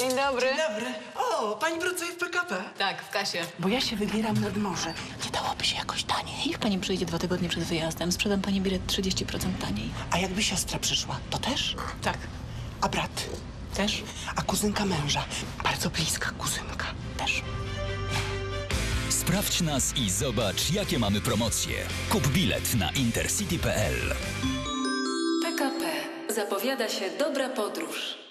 Dzień dobry. Dzień Dobry. O, pani pracuje w PKP? Tak, w kasie. Bo ja się wybieram nad morze. Nie dałoby się jakoś taniej? Niech pani przyjdzie dwa tygodnie przed wyjazdem. Sprzedam pani bilet 30% taniej. A jakby siostra przyszła, to też? Tak. A brat? Też? A kuzynka męża? Bardzo bliska kuzynka. Też. Sprawdź nas i zobacz, jakie mamy promocje. Kup bilet na intercity.pl. PKP. Zapowiada się dobra podróż.